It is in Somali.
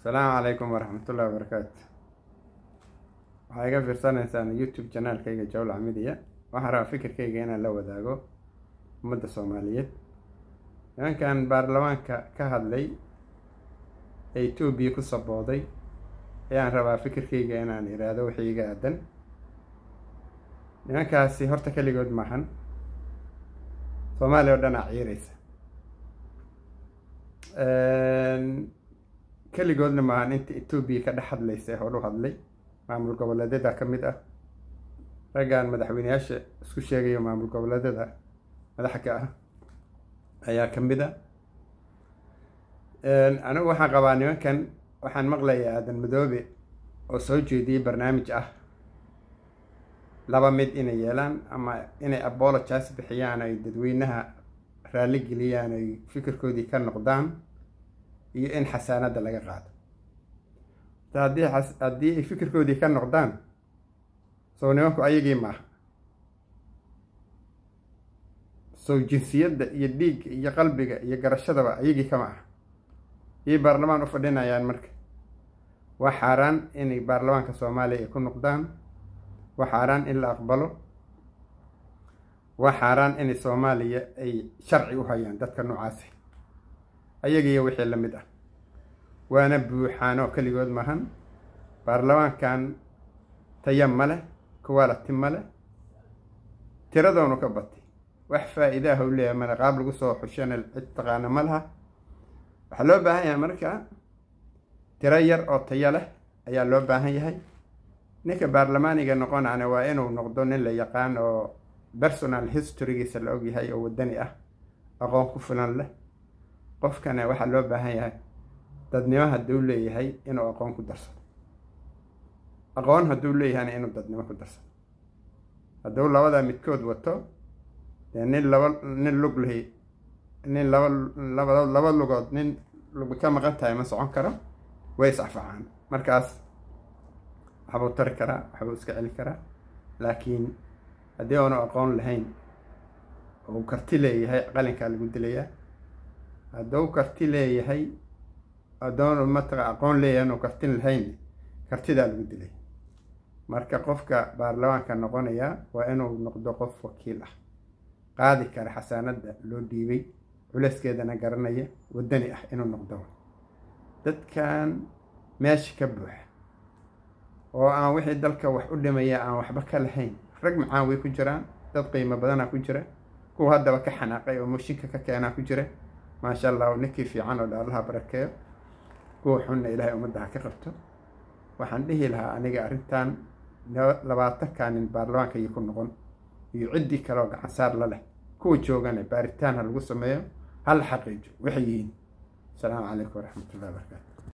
asalaamu calaykum waraxmatullahi wabarakaatu waxaa iga fiirsanaysaan youtube janaalkayga jawla midiya waxaan rabaa fikirkayga inaan la wadaago ummadda soomaaliyeed. Nimankan baarlamaanka ka hadlay ee etoobiya ku sabooday ayaan rabaa fikirkayga inaan iraahdo wixii iga aadan. Nimankaasi horta keligood maahan soomaaliya oo dhan aa ciiraysa keligoodna maahan inta etoobiya ka dhex hadlaysa ee hor u hadlay? Maamul goboleedyada ka mid ah. Raggan madaxweyneyaasha isku sheegayo maamul goboleedyada madaxa ka ah ayaa ka mid a anigu waxaan qabaa nimankan waxaan maqlayaa aadan madoobe oo soo jeediyey barnaamij ah. Laba mid inay yeelaan ama inay apologize bixiyaan ay dadweynaha raalli geliyaan ay fikirkoodii ka noqdaan iyo in xasaanadda laga qaado. Haddii ay fikirkoodii ka noqdaan sow nimanku ayagii maaha sow jinsiyadda iyo dhiigga iyo qalbiga iyo garashadaba ayagii kama ah iyay baarlamaan u fadhinayaan marka. Waa xaaraan inay baarlamaanka soomaaliya ay ku noqdaan. Waa xaaraan in la aqbalo. Waa xaaraan inay soomaaliya ay sharci u hayaan dadka noocaasi ayagiiyo wixii la mid ah. Waana buuxaan oo keligood mahan. Baarlamaankan taya ma leh kuwaalati ma leh. Tiradoonu ka batay wax faa-iidaah u leeyahay male qaab lagu soo xushana cid taqaana ma laha. Waxaa loo baahan yahay marka tiro yar oo tayo leh ayaa loo baahan yahay. Ninka baarlamaaniga noqonana waa inuu noqdo nin la yaqaan oo personal historygiisa la ogyahay oo wadani ah aqoon ku filan leh qofkana waxaa loo baahan yahay dadnimo hadduu leeyahay inuu aqoon ku darsado aqoon hadduu leeyahayna inuu dadnimo ku darsado hadduu labada midkood wato dee nin laba nin lug lahi nin laba laba laba lugood nin lug ka maqan tahay ma socon karo way iscafacaan markaas waxbuu tari karaa waxbuu iska celi karaa. Laakiin haddii aanu aqoon lahayn uu karti leeyahay qalinkaa lagu dilayaa hadduu karti leeyahay adoonu mataqa aqoon leeyahay inuu kartin lahayn kartidaa lagu dilay. Marka qofka baarlamaanka noqonaya waa inuu noqdo qof wakiil ah. Qaadi kara xasaanadda loo dhiibay culeyskeedana garanaya waddani ah inuu noqdo. Dadkan meesha ka buuxa oo aan wixii dalka wax u dhimaya aan waxba ka lahayn rag macaan way ku jiraan dad qiimo badanaa ku jira kuwa haddaba ka xanaaqay oo mooshinka ka keenaa ku jira maasha allah ninkii fiican oo dhaalaha barakeeyo kuwa xunna ilaahay ummadda ha ka qabto. Waxaan dhihi lahaa aniga arrintan labaatanka nin baarlamaanka iyo ku noqon iyo ciddii kale oo gacansaar la leh. Kuwa joogana baaritaan ha lagu sameeyo ha la xaqiijo waxay yihiin asalaamu calaykum waraxmatullahi wabarakaatu